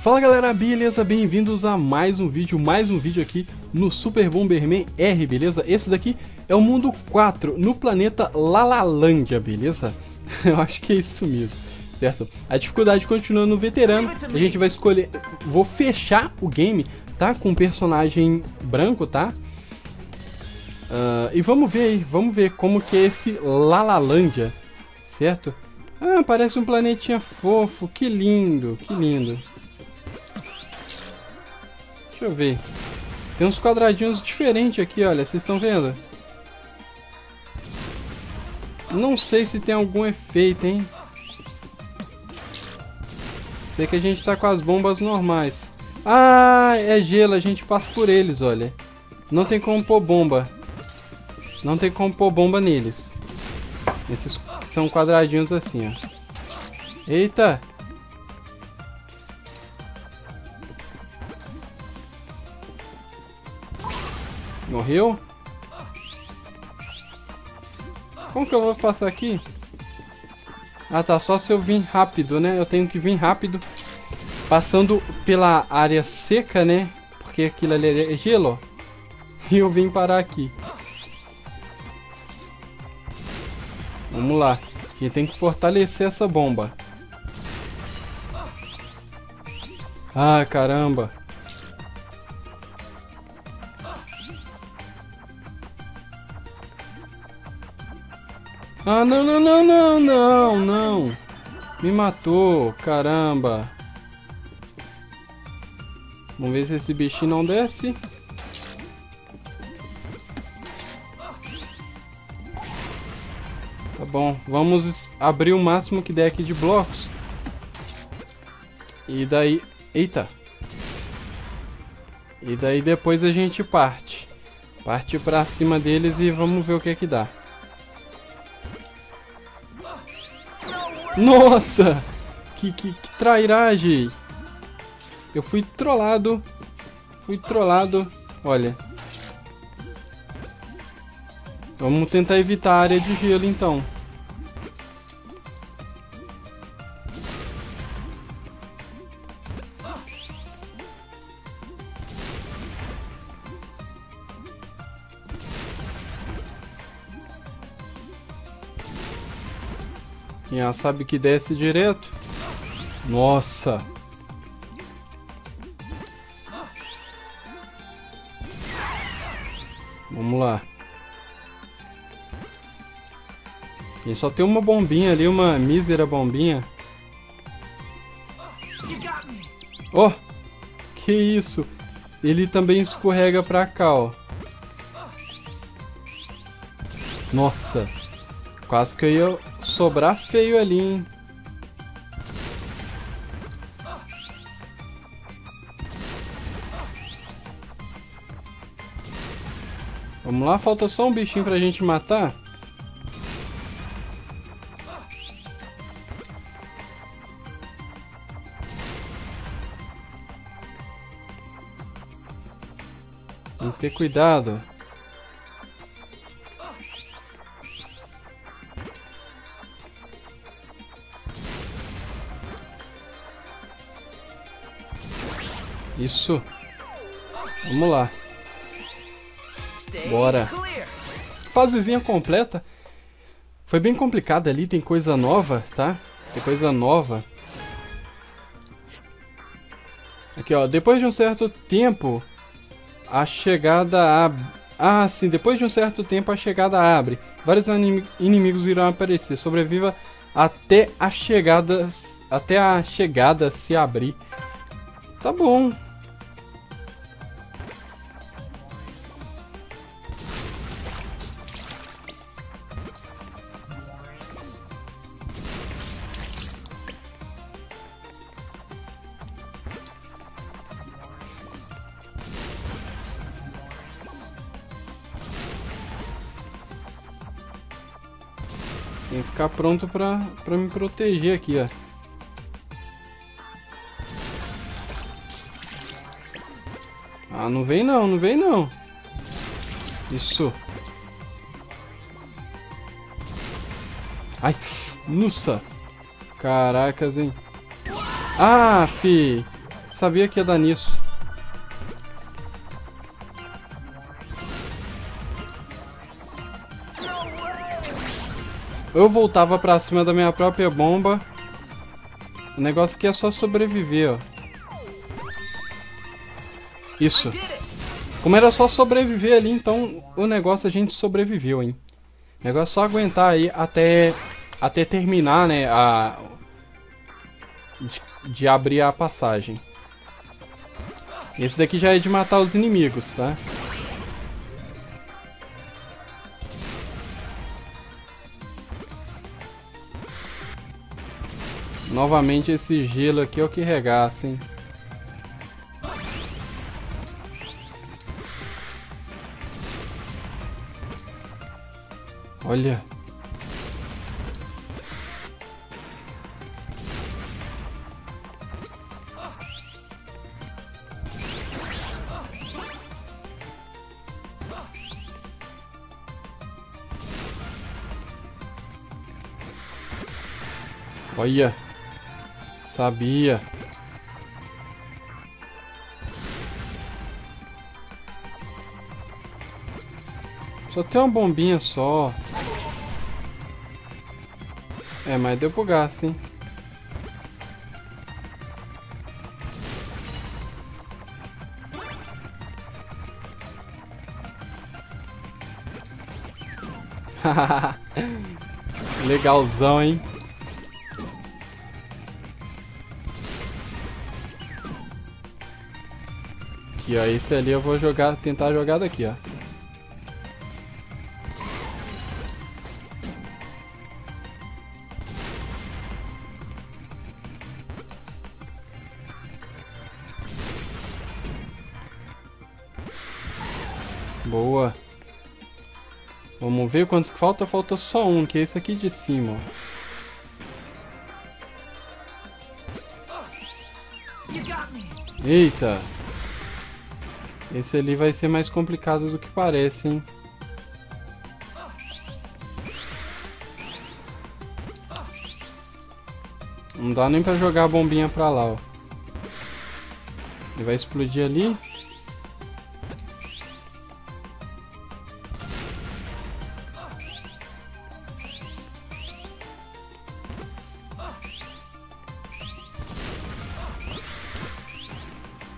Fala galera, beleza? Bem-vindos a mais um vídeo, mais um vídeo aqui no Super Bomberman R, beleza? Esse daqui é o mundo 4, no planeta Lalalândia, beleza? Eu acho que é isso mesmo, certo? A dificuldade continua no veterano, a gente vai escolher... Vou fechar o game, tá? Com um personagem branco, tá? Uh, e vamos ver aí, vamos ver como que é esse Lalalândia, certo? Ah, parece um planetinha fofo, que lindo, que lindo. Deixa eu ver. Tem uns quadradinhos diferentes aqui, olha. Vocês estão vendo? Não sei se tem algum efeito, hein? Sei que a gente tá com as bombas normais. Ah, é gelo. A gente passa por eles, olha. Não tem como pôr bomba. Não tem como pôr bomba neles. Esses são quadradinhos assim, ó. Eita! Morreu? Como que eu vou passar aqui? Ah tá, só se eu vir rápido, né? Eu tenho que vir rápido. Passando pela área seca, né? Porque aquilo ali é gelo. E eu vim parar aqui. Vamos lá. A gente tem que fortalecer essa bomba. Ah, caramba. Ah, não, não, não, não, não, não. Me matou, caramba. Vamos ver se esse bichinho não desce. Tá bom, vamos abrir o máximo que der aqui de blocos. E daí... Eita. E daí depois a gente parte. Parte pra cima deles e vamos ver o que é que dá. Nossa! Que, que, que trairagem! Eu fui trollado. Fui trollado. Olha. Vamos tentar evitar a área de gelo então. Quem sabe que desce direto. Nossa. Vamos lá. E só tem uma bombinha ali, uma mísera bombinha. Oh! Que isso? Ele também escorrega pra cá, ó. Nossa. Quase que eu ia sobrar feio ali, hein? Vamos lá, falta só um bichinho pra gente matar. Tem que ter cuidado. Isso. Vamos lá. Bora. Fasezinha completa. Foi bem complicado ali, tem coisa nova, tá? Tem coisa nova. Aqui, ó. Depois de um certo tempo, a chegada abre. Ah, sim. Depois de um certo tempo, a chegada abre. Vários inimigos irão aparecer. Sobreviva até a chegada, até a chegada se abrir. Tá bom. Ficar pronto pra, pra me proteger aqui, ó. Ah, não vem não, não vem não. Isso. Ai, nossa. Caracas, hein. Ah, fi. sabia que ia dar nisso. Eu voltava pra cima da minha própria bomba. O negócio aqui é só sobreviver, ó. Isso. Como era só sobreviver ali, então o negócio a gente sobreviveu, hein. O negócio é só aguentar aí até, até terminar, né, a... De, de abrir a passagem. Esse daqui já é de matar os inimigos, tá? Novamente esse gelo aqui é o que regaça, hein? Olha. Olha. Sabia. Só tem uma bombinha só. É, mas deu pro gasto, hein? Legalzão, hein? Aqui, ó. Esse ali eu vou jogar, tentar jogar daqui, ó. Boa. Vamos ver quantos que falta. Falta só um, que é esse aqui de cima. Eita. Esse ali vai ser mais complicado do que parece, hein? Não dá nem pra jogar a bombinha pra lá, ó. Ele vai explodir ali.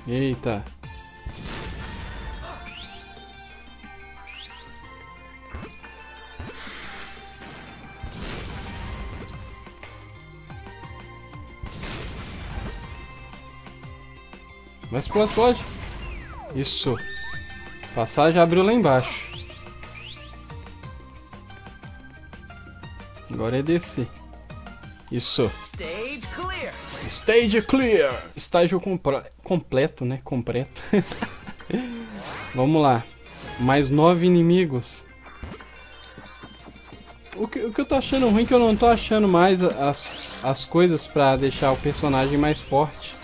Eita. Vai explode, explode. Isso. Passagem abriu lá embaixo. Agora é descer. Isso. Stage clear. Stage clear. Estágio completo, né? Completo. Vamos lá. Mais nove inimigos. O que, o que eu tô achando ruim é que eu não tô achando mais as, as coisas pra deixar o personagem mais forte.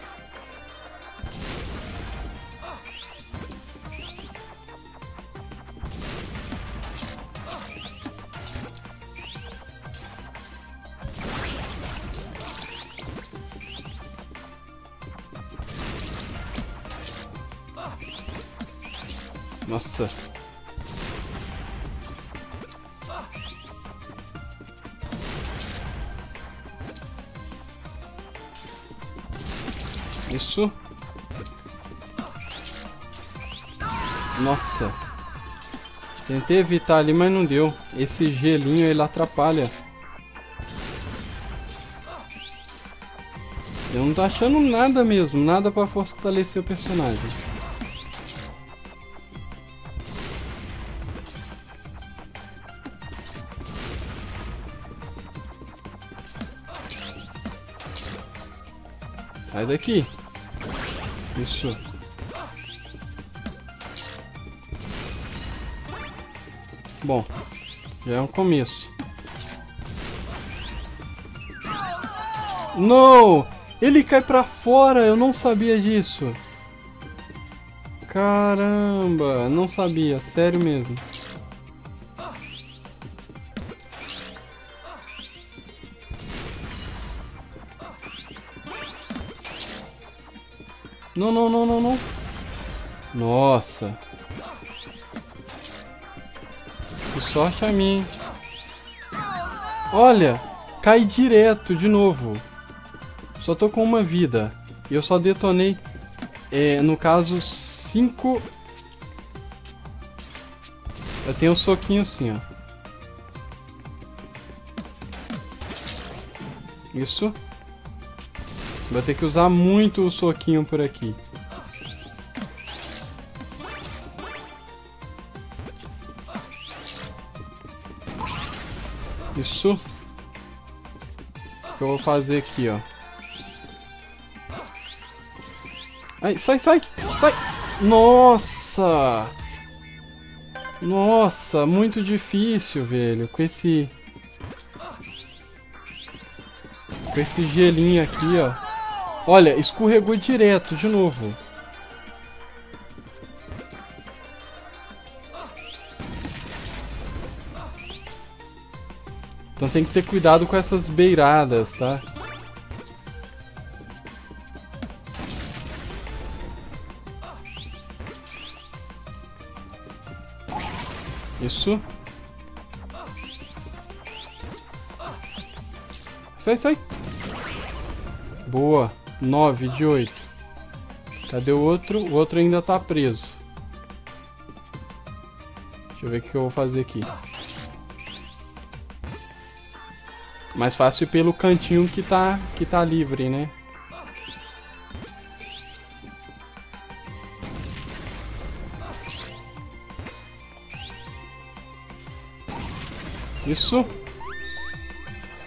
Isso. Nossa. Tentei evitar ali, mas não deu. Esse gelinho, ele atrapalha. Eu não tô achando nada mesmo. Nada pra fortalecer o personagem. Sai daqui. Isso. Bom, já é um começo. Não! Ele cai pra fora, eu não sabia disso. Caramba, não sabia, sério mesmo. Sorte a mim. Olha, cai direto de novo. Só tô com uma vida. E eu só detonei, é, no caso, cinco... Eu tenho um soquinho assim, ó. Isso. Vai ter que usar muito o soquinho por aqui. Isso. Que eu vou fazer aqui, ó. Ai, sai, sai, sai. Nossa! Nossa, muito difícil, velho. Com esse... Com esse gelinho aqui, ó. Olha, escorregou direto, de novo. Então tem que ter cuidado com essas beiradas, tá? Isso. Sai, sai. Boa. 9 de 8. Cadê o outro? O outro ainda tá preso. Deixa eu ver o que eu vou fazer aqui. Mais fácil pelo cantinho que tá, que tá livre, né? Isso.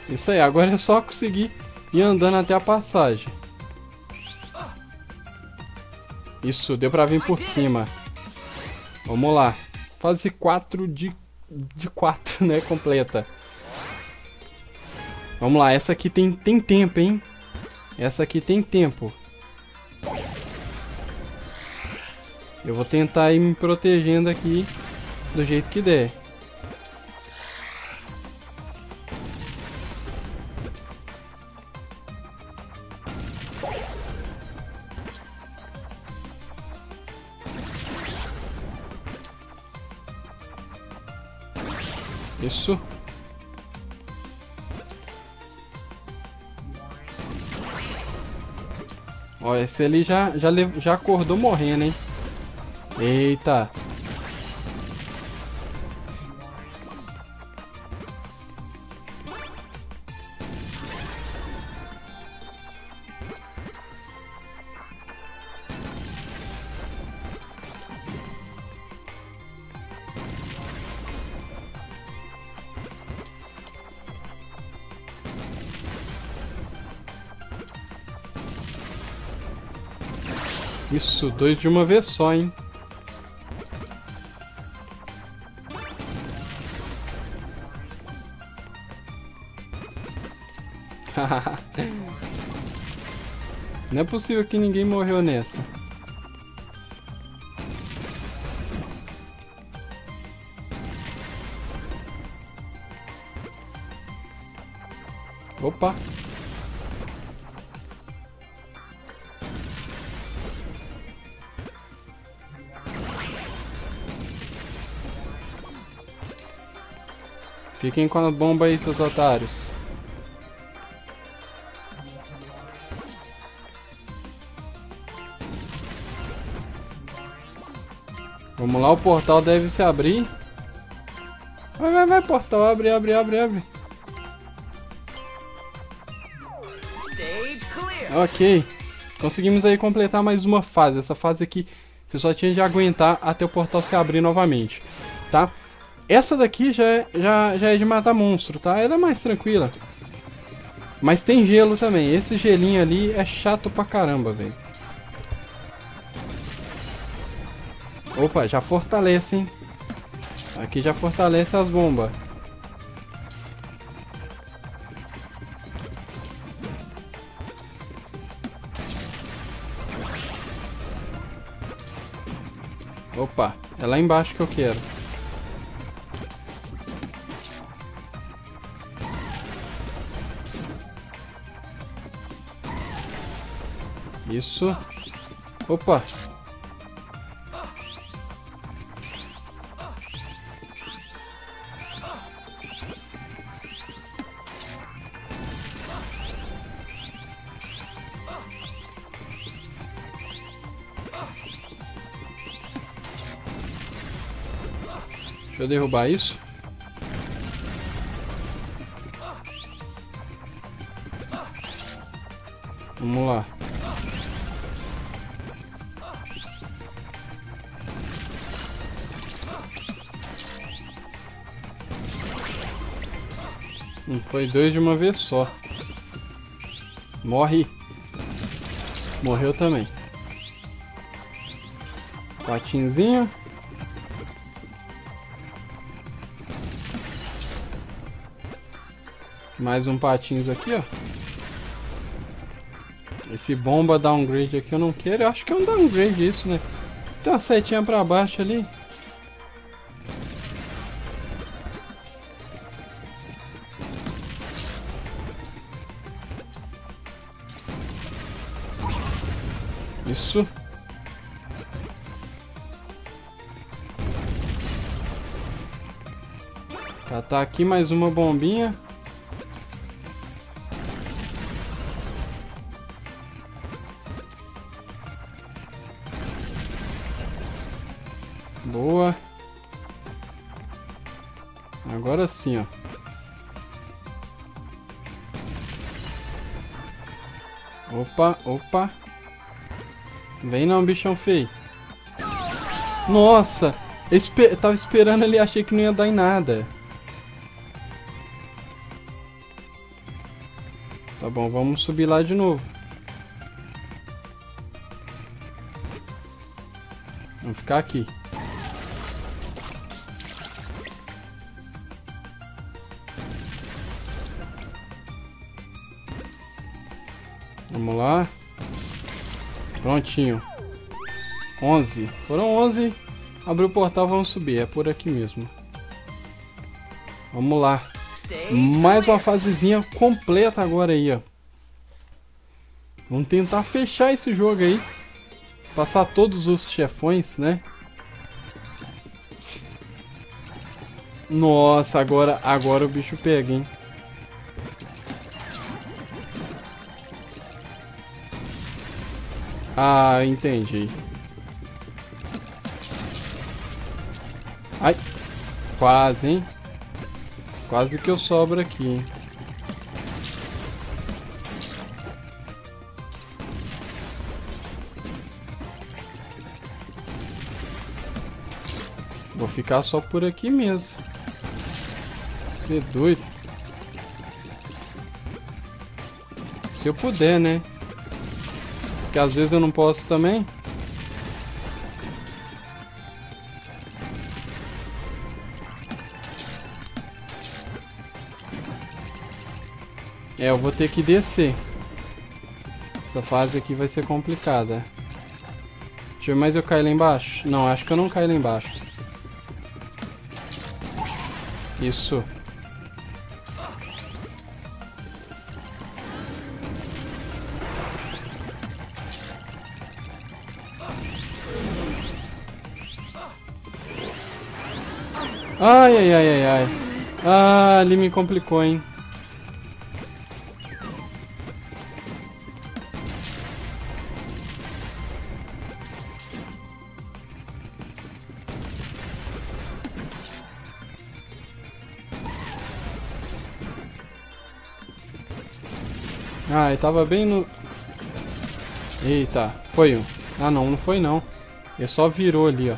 Isso aí, agora é só conseguir ir andando até a passagem. Isso, deu pra vir por cima. Vamos lá. Fase 4 de, de 4, né? Completa. Vamos lá, essa aqui tem, tem tempo, hein? Essa aqui tem tempo. Eu vou tentar ir me protegendo aqui do jeito que der. Ali já, já, já acordou morrendo, hein? Eita. Isso, dois de uma vez só, hein? Não é possível que ninguém morreu nessa. Fiquem com a bomba aí, seus otários. Vamos lá, o portal deve se abrir. Vai, vai, vai, portal. Abre, abre, abre, abre. Ok. Conseguimos aí completar mais uma fase. Essa fase aqui você só tinha de aguentar até o portal se abrir novamente, tá? Essa daqui já é, já, já é de matar monstro, tá? Ela é mais tranquila. Mas tem gelo também. Esse gelinho ali é chato pra caramba, velho. Opa, já fortalece, hein? Aqui já fortalece as bombas. Opa, é lá embaixo que eu quero. Isso. Opa! Deixa eu derrubar isso. Vamos lá. Não foi dois de uma vez só. Morre. Morreu também. Patinzinho. Mais um patins aqui, ó. Esse bomba downgrade aqui eu não quero. Eu acho que é um downgrade isso, né? Tem uma setinha pra baixo ali. Tá, aqui mais uma bombinha. Boa. Agora sim, ó. Opa, opa. Vem não, bichão feio. Nossa! Eu tava esperando ali, achei que não ia dar em nada. Bom, vamos subir lá de novo. Vamos ficar aqui. Vamos lá. Prontinho. 11. Foram 11. Abriu o portal, vamos subir. É por aqui mesmo. Vamos lá. Mais uma fasezinha completa agora aí, ó. Vamos tentar fechar esse jogo aí. Passar todos os chefões, né? Nossa, agora, agora o bicho pega, hein? Ah, entendi. Ai, quase, hein? Quase que eu sobro aqui, hein? Vou ficar só por aqui mesmo. Você é doido. Se eu puder, né? Porque às vezes eu não posso também. É, eu vou ter que descer. Essa fase aqui vai ser complicada. Deixa eu ver mais eu caio lá embaixo. Não, acho que eu não caio lá embaixo. Isso. Ai, ai, ai, ai, ai. Ah, ali me complicou, hein. Tava bem no... Eita, foi um. Ah, não, não foi não. Ele só virou ali, ó.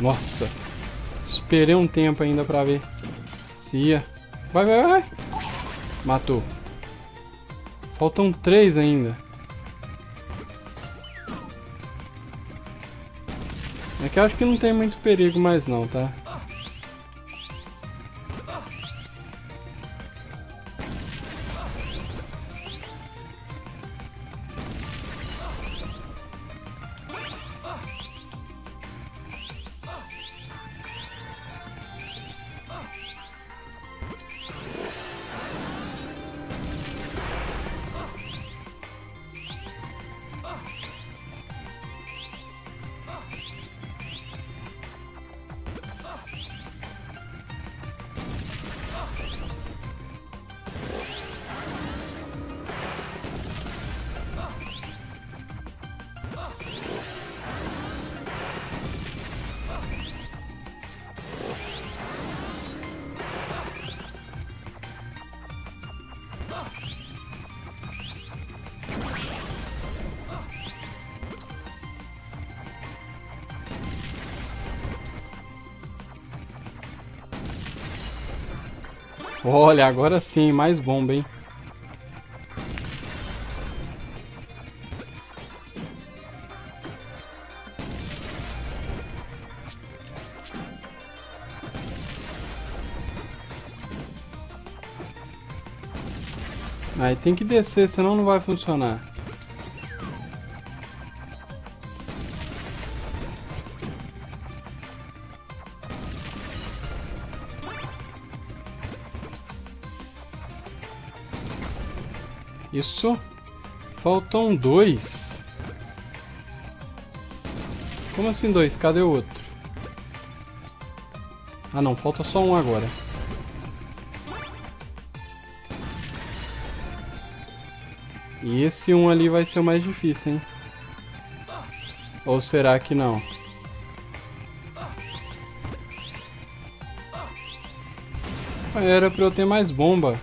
Nossa. Esperei um tempo ainda pra ver. Se ia. Vai, vai, vai. Matou. Faltam três ainda. É que eu acho que não tem muito perigo mais não, tá? Olha, agora sim, mais bomba, hein? Aí tem que descer, senão não vai funcionar. Isso. Faltam dois. Como assim dois? Cadê o outro? Ah não, falta só um agora. E esse um ali vai ser o mais difícil, hein? Ou será que não? Era pra eu ter mais bomba.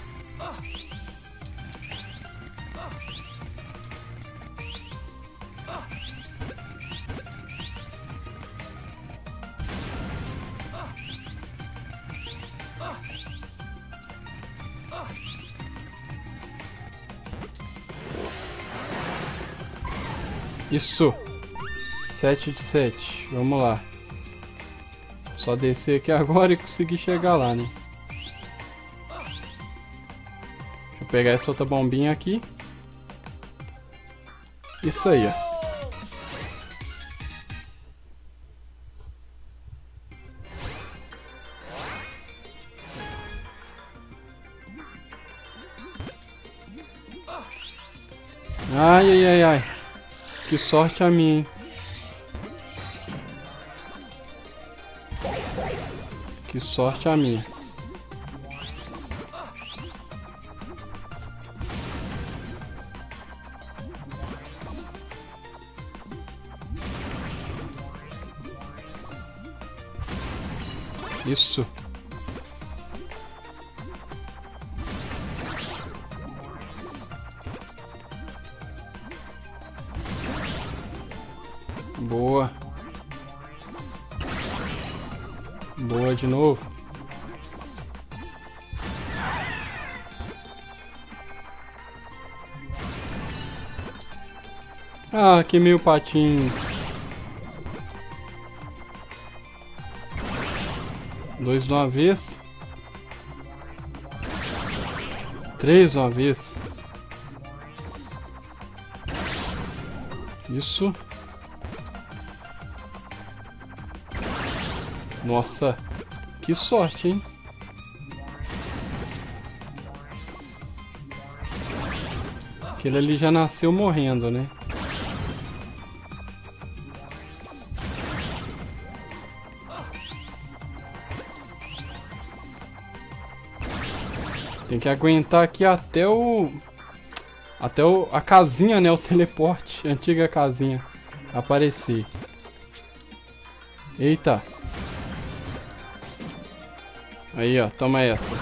Isso. 7 de 7. Vamos lá. Só descer aqui agora e conseguir chegar lá, né? Deixa eu pegar essa outra bombinha aqui. Isso aí, ó. Sorte a hein? Que sorte a minha. Isso. Boa. Boa de novo. Ah, que meio patinho. Dois de uma vez. Três de uma vez. Isso. Nossa, que sorte, hein? Aquele ali já nasceu morrendo, né? Tem que aguentar aqui até o... Até o, a casinha, né? O teleporte, a antiga casinha aparecer. Eita. Aí, ó, toma essa.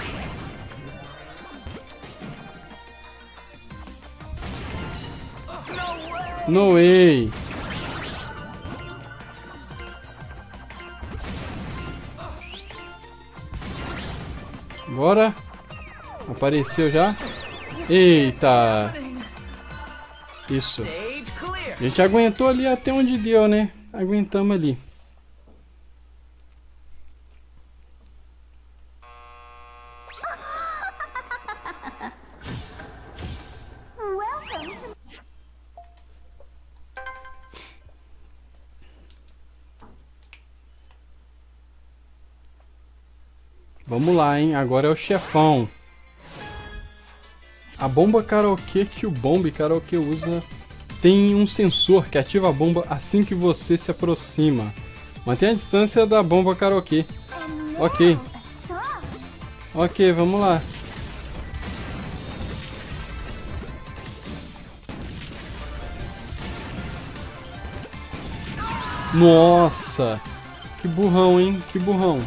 No way! Bora! Apareceu já? Eita! Isso. A gente aguentou ali até onde deu, né? Aguentamos ali. Vamos lá, hein? Agora é o chefão. A bomba karaokê que o Bomb karaokê usa tem um sensor que ativa a bomba assim que você se aproxima. Mantenha a distância da bomba karaokê. Ok. Ok, vamos lá. Nossa! Que burrão, hein? Que burrão.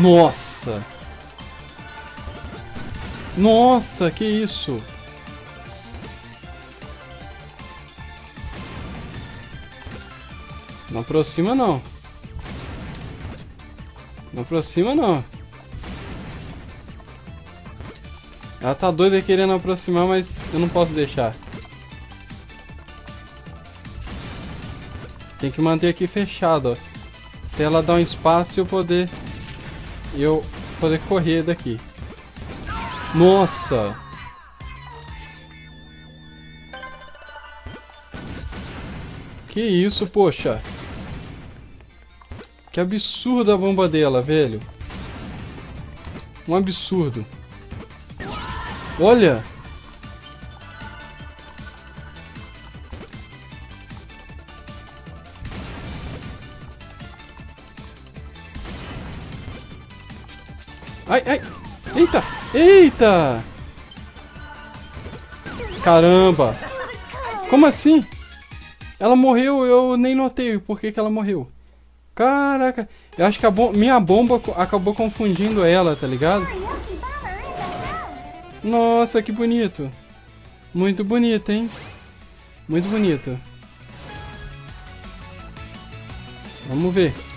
Nossa! Nossa, que isso? Não aproxima não. Não aproxima não. Ela tá doida querendo aproximar, mas eu não posso deixar. Tem que manter aqui fechado, ó. Até ela dar um espaço e eu poder... Eu poder correr daqui. Nossa! Que isso, poxa. Que absurdo a bomba dela, velho. Um absurdo. Olha! Eita! Caramba! Como assim? Ela morreu, eu nem notei por que, que ela morreu. Caraca, eu acho que a bom minha bomba acabou confundindo ela, tá ligado? Nossa, que bonito. Muito bonito, hein? Muito bonito. Vamos ver.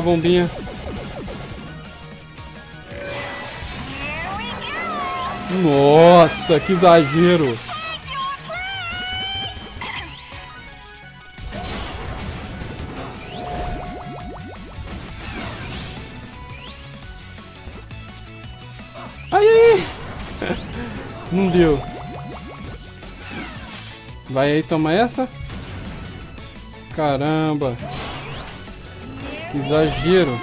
Lá, bombinha. Nossa, que exagero. Ai, ai. Não deu. Vai aí, toma essa. Caramba. Que exagero.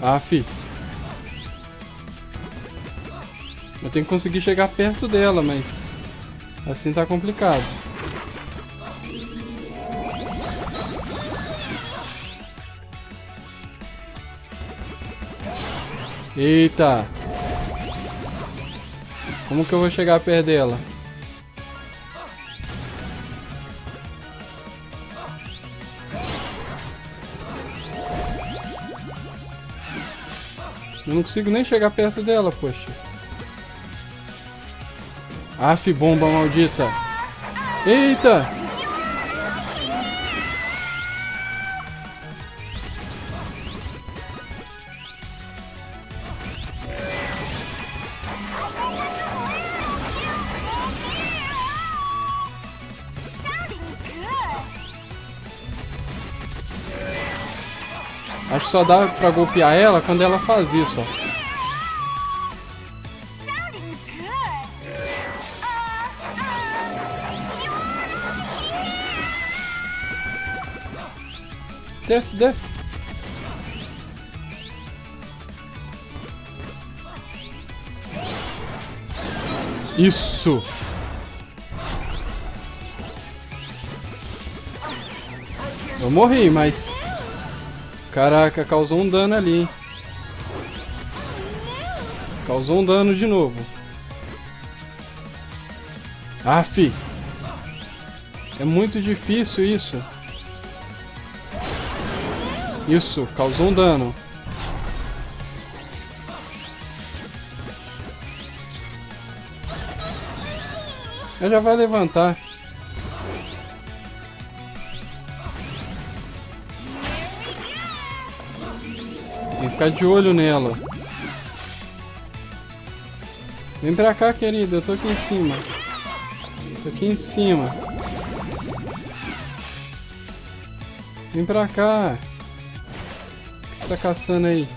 Aff. Eu tenho que conseguir chegar perto dela, mas... Assim tá complicado. Eita! Como que eu vou chegar perto dela? Eu não consigo nem chegar perto dela, poxa. Aff, bomba maldita. Eita! Só dá pra golpear ela quando ela faz isso. Desce, desce. Isso. Eu morri, mas... Caraca, causou um dano ali, hein? Causou um dano de novo. Aff! É muito difícil isso. Isso, causou um dano. Ela já vai levantar. Ficar de olho nela. Vem pra cá, querida. Eu tô aqui em cima. Tô aqui em cima. Vem pra cá. O que você tá caçando aí?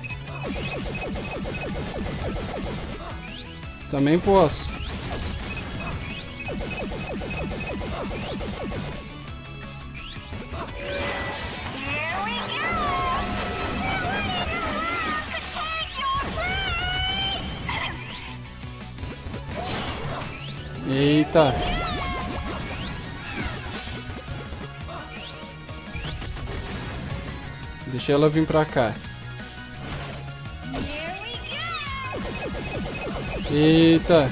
Também posso. Eita. Deixa ela vir pra cá. Eita.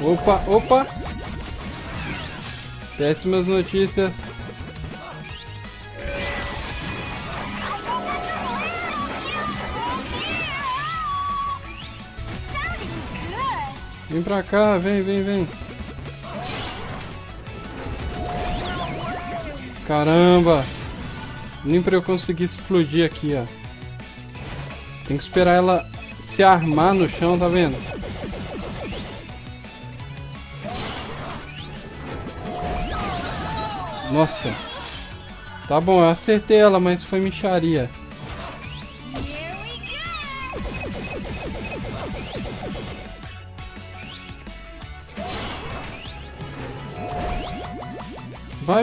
Opa, opa. Péssimas notícias. Pra cá, vem, vem, vem. Caramba! Nem pra eu conseguir explodir aqui, ó. Tem que esperar ela se armar no chão, tá vendo? Nossa. Tá bom, eu acertei ela, mas foi micharia.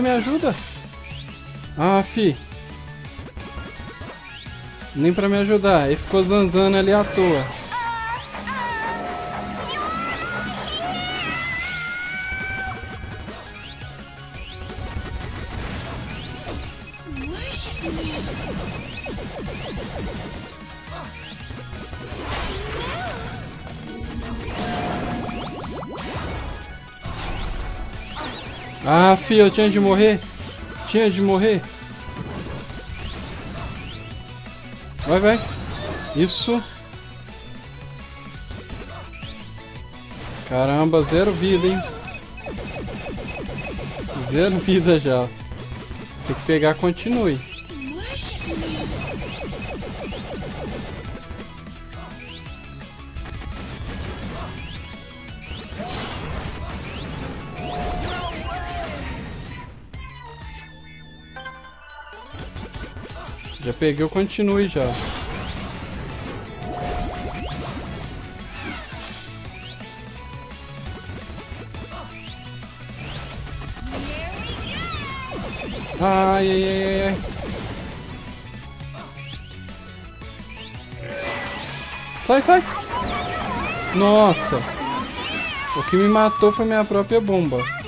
Me ajuda. Ah, fi. Nem pra me ajudar. Ele ficou zanzando ali à toa. Ah, fi, eu tinha de morrer. Tinha de morrer. Vai, vai. Isso. Caramba, zero vida, hein? Zero vida já. Tem que pegar, continue. Peguei o continue já. Ai, ai, ai, ai. Sai, sai. Nossa. O que me matou foi minha própria bomba.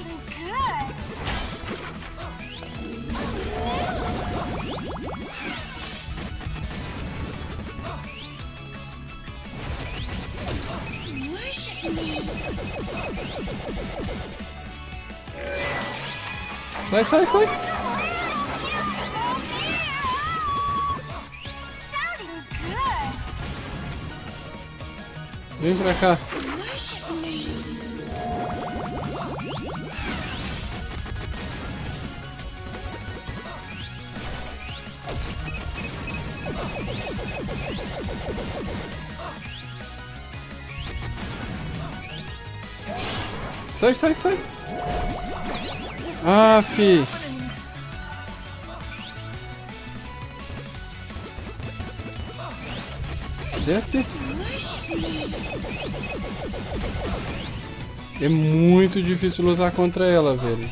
Sai, sai, sai. Vem pra cá. Sai, sai, sai. Ah, fi. Desce. É muito difícil lutar contra ela, velho.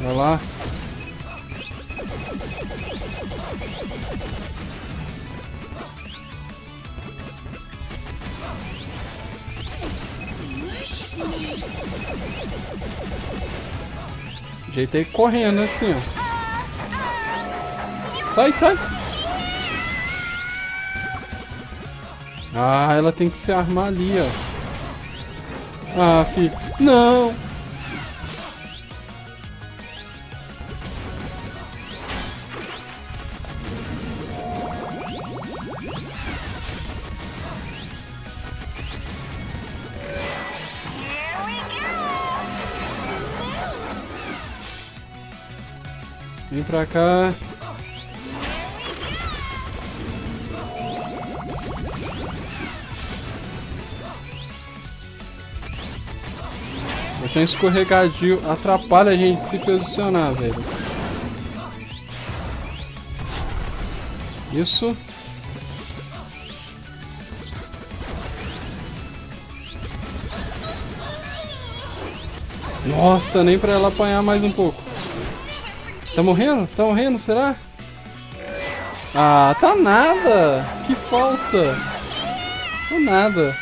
Vai lá. Ajeitei correndo assim, ó. Sai, sai. Ah, ela tem que se armar ali, ó. Ah, fi. Não. pra cá. Deixar escorregadio atrapalha a gente se posicionar, velho. Isso. Nossa, nem pra ela apanhar mais um pouco. Tá morrendo? Tá morrendo, será? Ah, tá nada! Que falsa! Tá nada.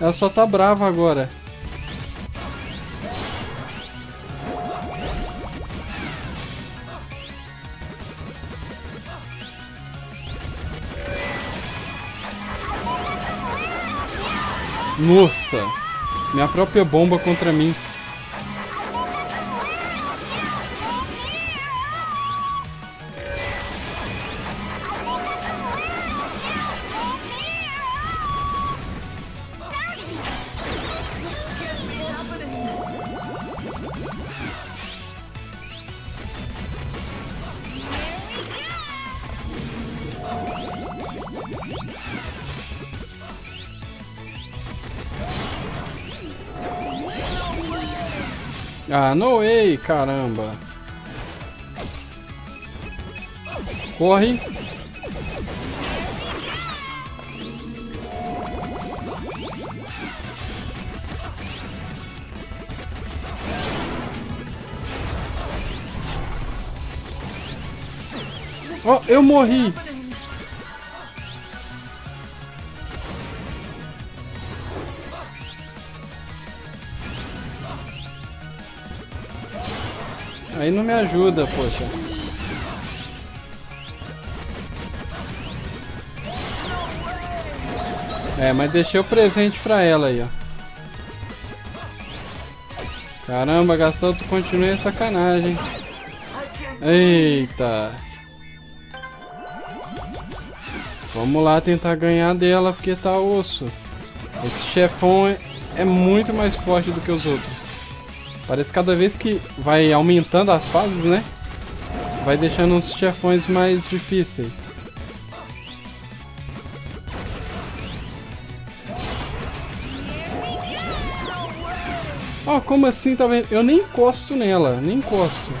Ela só tá brava agora. Nossa! Minha própria bomba contra mim. Ah, no way, caramba. Corre. Oh, eu morri. Aí não me ajuda, poxa. É, mas deixei o presente pra ela aí, ó. Caramba, Gastão, tu continua em sacanagem. Eita. Vamos lá tentar ganhar dela, porque tá osso. Esse chefão é, é muito mais forte do que os outros. Parece que cada vez que vai aumentando as fases, né? Vai deixando os chefões mais difíceis. Oh, como assim, tá vendo? Eu nem encosto nela, nem encosto.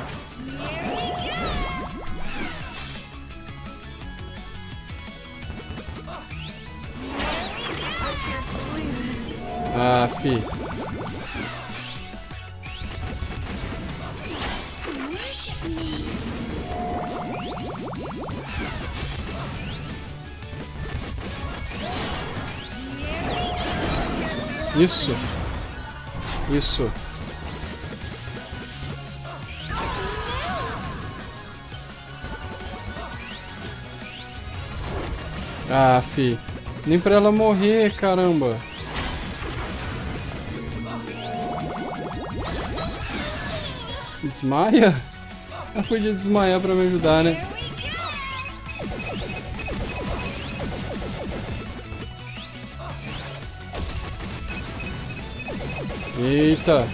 Ah, fi. Isso. Isso. Ah, fi. Nem pra ela morrer, caramba. Desmaia? Ela podia desmaiar pra me ajudar, né? Eita!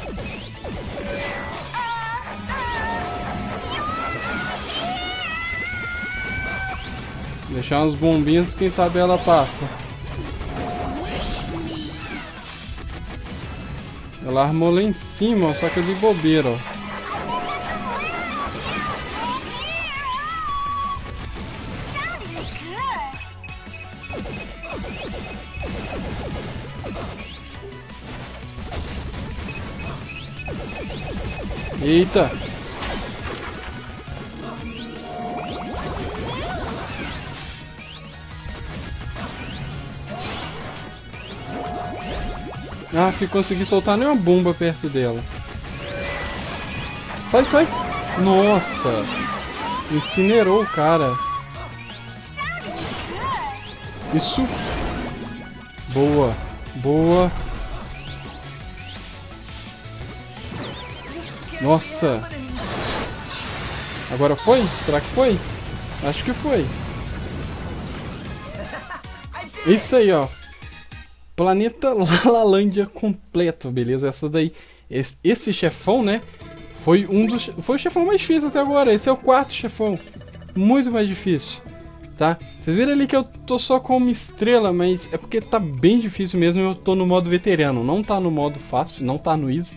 Deixar uns bombinhos, quem sabe ela passa. Ela armou lá em cima, só que de bobeira, ó. Eita! Ah, que consegui soltar nenhuma bomba perto dela. Sai, sai! Nossa! Incinerou o cara. Isso! Boa! Boa! Nossa! Agora foi? Será que foi? Acho que foi. Isso aí, ó. Planeta Lalândia completo, beleza? Essa daí, esse, esse, chefão, né? Foi um dos, foi o chefão mais difícil até agora. Esse é o quarto chefão, muito mais difícil, tá? Vocês viram ali que eu tô só com uma estrela, mas é porque tá bem difícil mesmo. Eu tô no modo veterano, não tá no modo fácil, não tá no easy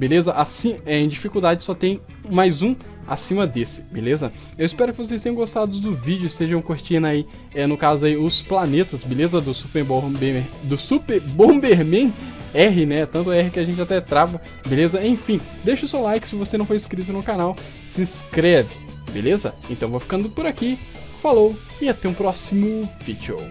beleza? Assim, é, em dificuldade só tem mais um acima desse, beleza? Eu espero que vocês tenham gostado do vídeo, estejam curtindo aí, é, no caso aí, os planetas, beleza? Do Super Bomberman, do Super Bomberman R, né? Tanto R que a gente até trava, beleza? Enfim, deixa o seu like se você não for inscrito no canal, se inscreve, beleza? Então vou ficando por aqui, falou e até um próximo vídeo.